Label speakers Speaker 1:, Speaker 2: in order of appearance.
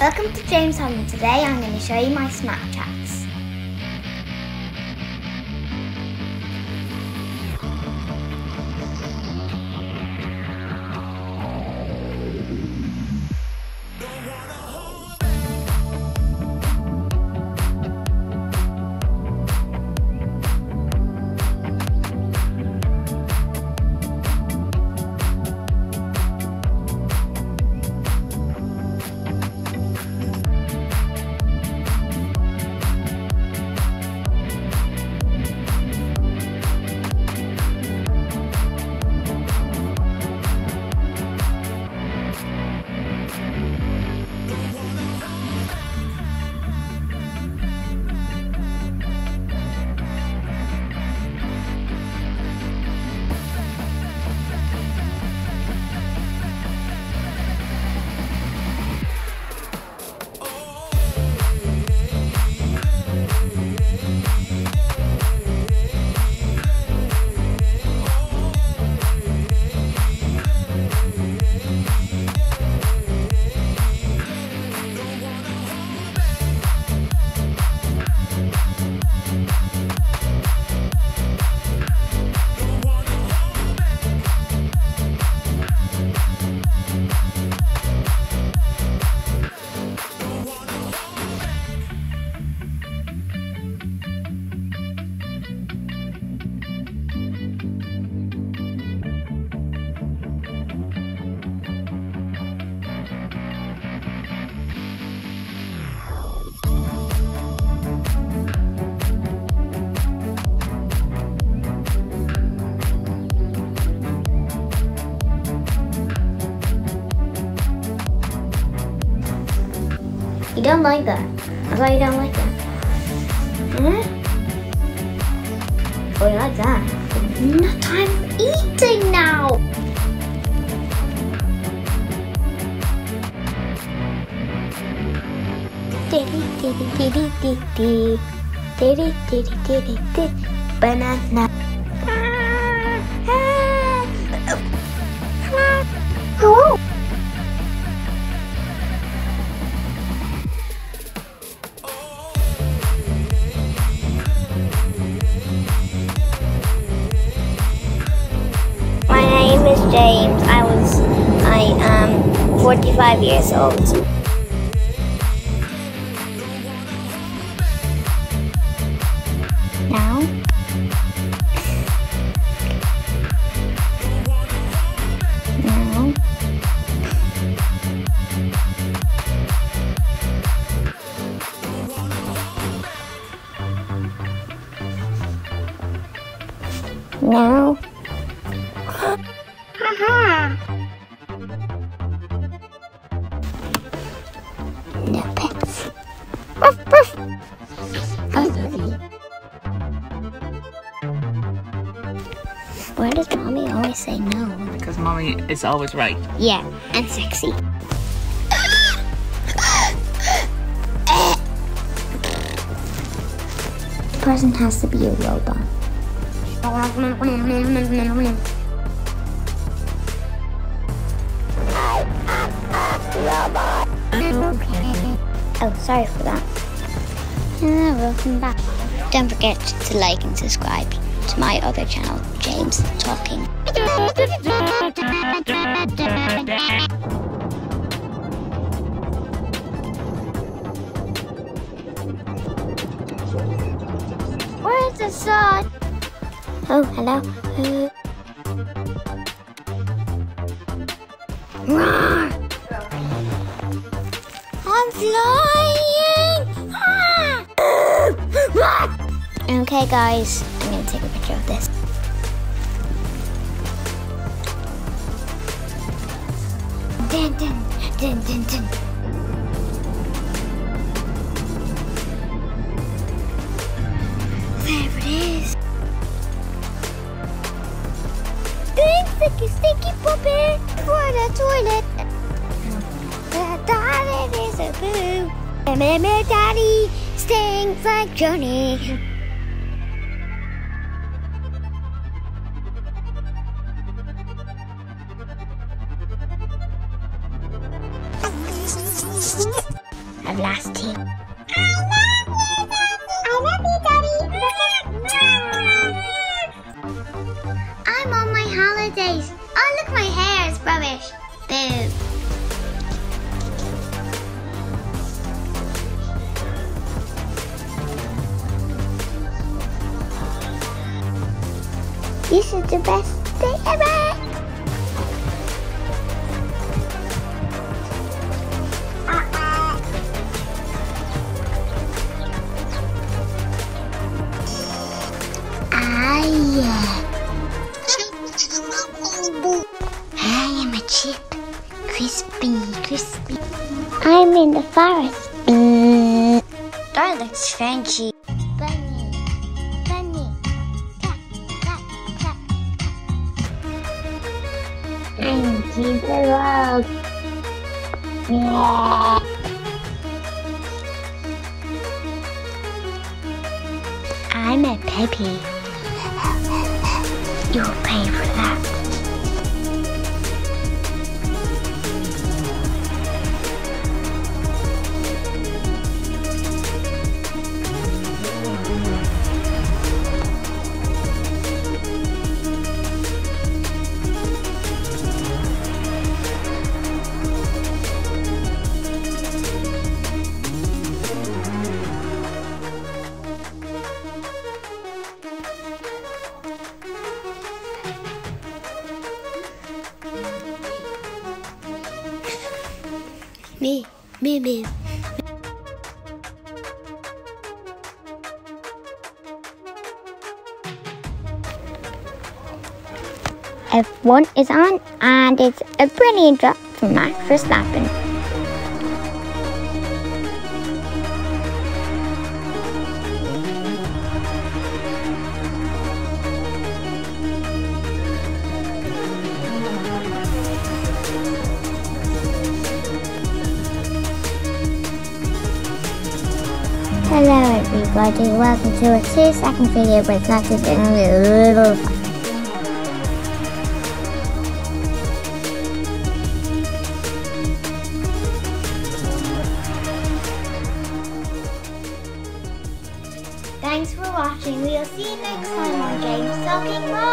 Speaker 1: Welcome to James Home. Today I'm going to show you my Snapchats. Don't like that. I thought you don't like that. Huh? Oh, you like that? Not time for eating now. Diddy James. I was I am 45 years old. Now Now Now No pets. Ruff. Oh. Why does mommy always say no?
Speaker 2: Because mommy is always right.
Speaker 1: Yeah, and sexy. The person has to be a robot. Oh, sorry for that. Yeah, welcome back. Don't forget to like and subscribe to my other channel, James Talking. Where's the sun? Oh, hello. Uh, flying! Ah! okay, guys, I'm gonna take a picture of this. Dun, dun, dun, dun, dun. There it is. Thanks, Sticky Sticky Puppy, for the toilet is a boo. Remember, Daddy stings like Johnny. I've lost you. I love you, Daddy. I love you, Daddy. I'm on my holidays. Oh, look, my hair is rubbish. Boo. This is the best day ever. Ah, yeah. I am a chip. Crispy, crispy. I'm in the forest. Mm. That looks fancy. I'm Keeper Rogue. Yeah. I'm a baby. You'll pay for that. Me, me, me. F1 is on, and it's a brilliant drop from Max Verstappen. Everybody, welcome to a two second video it's not just a little Thanks for watching. We'll see you next time on James Talking Bye.